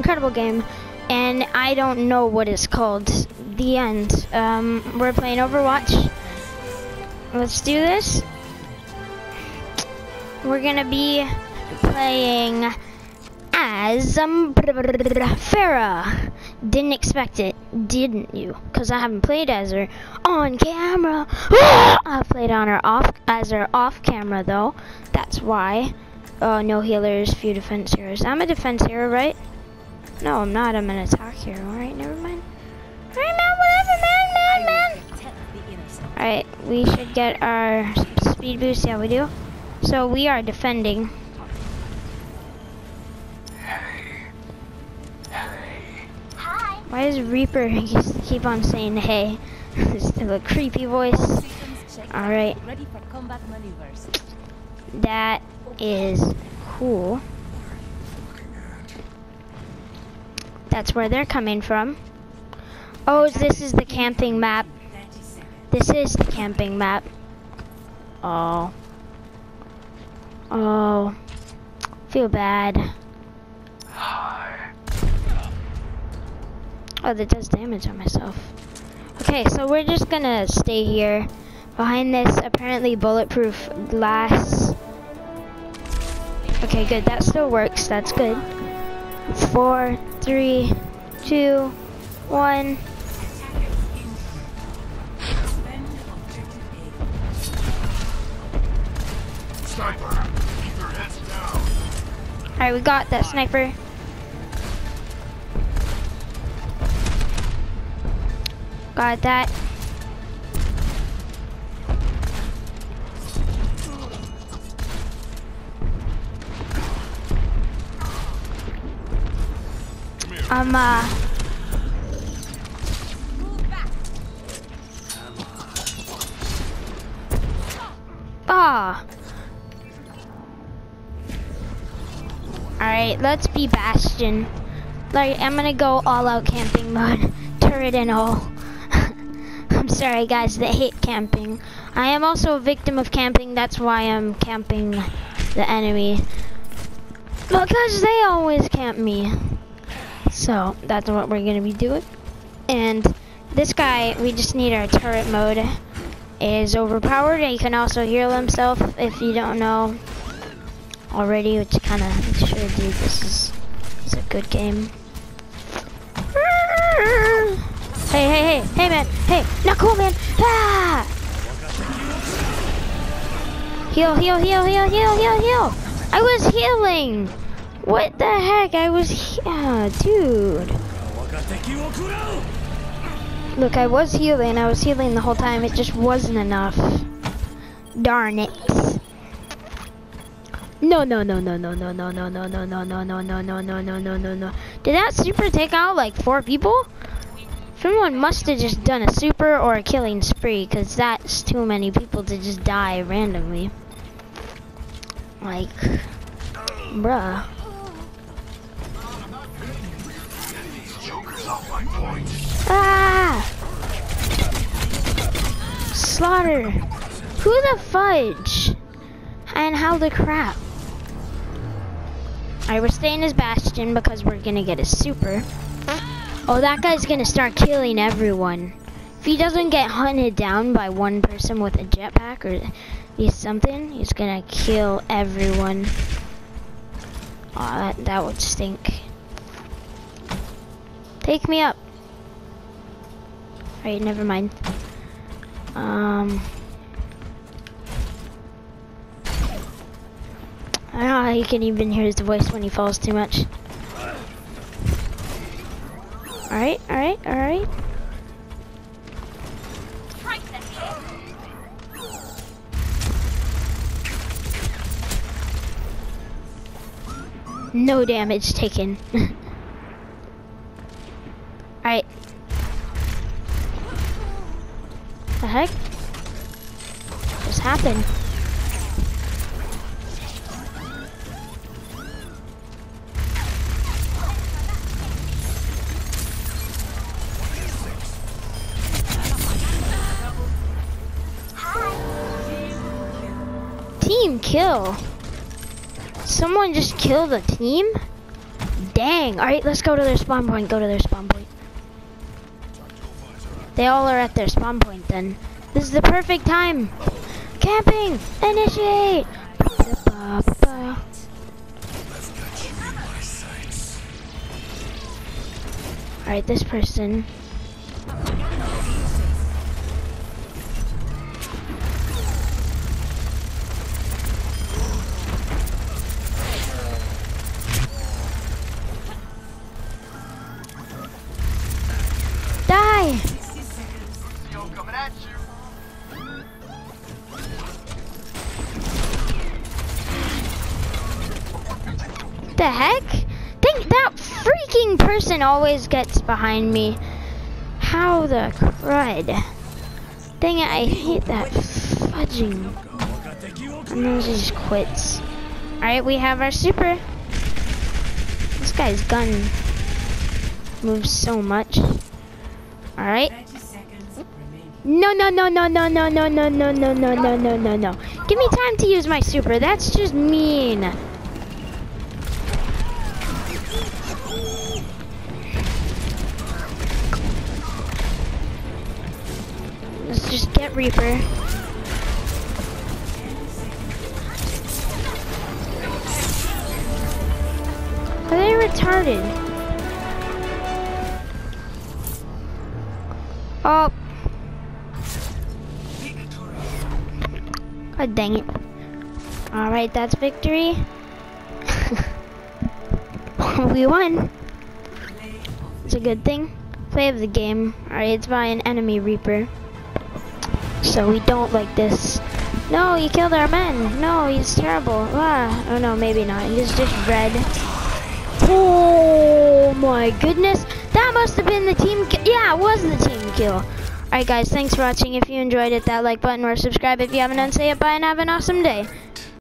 incredible game, and I don't know what it's called. The end. Um, we're playing Overwatch. Let's do this. We're gonna be playing as um, Pharah. Didn't expect it, didn't you? Cause I haven't played as her on camera. I've played on her off as her off camera though. That's why. Oh, no healers, few defense heroes. I'm a defense hero, right? No, I'm not. I'm an attack here. Alright, never mind. Alright, man, whatever, man, man, man. Alright, we should get our speed boost. Yeah, we do. So we are defending. Why does Reaper keep on saying hey? It's a creepy voice. Alright. That is cool. That's where they're coming from. Oh, this is the camping map. This is the camping map. Oh. Oh. Feel bad. Oh, that does damage on myself. Okay, so we're just gonna stay here behind this apparently bulletproof glass. Okay, good. That still works. That's good. Four, three, two, one. Sniper, keep your heads down. Alright, we got that sniper. Got that. I'm uh Ah. Alright, let's be Bastion. Like, I'm gonna go all out camping mode, turret and all. I'm sorry guys that hate camping. I am also a victim of camping, that's why I'm camping the enemy. Because they always camp me. So, that's what we're gonna be doing. And this guy, we just need our turret mode, is overpowered. And he can also heal himself if you don't know already, which kind of should do. This is, is a good game. Hey, hey, hey, hey, man. Hey, not cool, man. Ah! Heal, heal, heal, heal, heal, heal, heal. I was healing. What the heck? I was, yeah, dude. Look, I was healing. I was healing the whole time. It just wasn't enough. Darn it. No, no, no, no, no, no, no, no, no, no, no, no, no, no, no, no, no, no, no, no. Did that super take out like four people? Someone must have just done a super or a killing spree, because that's too many people to just die randomly. Like, bruh. Ah! Slaughter! Who the fudge? And how the crap? Alright, we're staying as Bastion because we're gonna get a super. Oh, that guy's gonna start killing everyone. If he doesn't get hunted down by one person with a jetpack or something, he's gonna kill everyone. Aw, that, that would stink. Take me up. Alright, never mind. Um... I don't know how you can even hear his voice when he falls too much. Alright, alright, alright. No damage taken. alright. The heck? Just happened? Team kill. Someone just killed the team? Dang. All right, let's go to their spawn point. Go to their spawn point. They all are at their spawn point then. This is the perfect time. Camping! Initiate! Alright, this person. The heck? Think that freaking person always gets behind me. How the crud? Dang it, I hate that fudging. And then he just quits. Alright, we have our super. This guy's gun moves so much. Alright. No, no, no, no, no, no, no, no, no, no, no, no, no, no, no. Give me time to use my super. That's just mean. Get Reaper. Are they retarded? Oh. God dang it. Alright, that's victory. we won. It's a good thing. Play of the game. Alright, it's by an enemy reaper. So we don't like this. No, he killed our men. No, he's terrible. Ah, oh no, maybe not. He's just red. Oh my goodness. That must have been the team Yeah, it was the team kill. Alright guys, thanks for watching. If you enjoyed it, that like button or subscribe if you haven't done, say it bye and have an awesome day.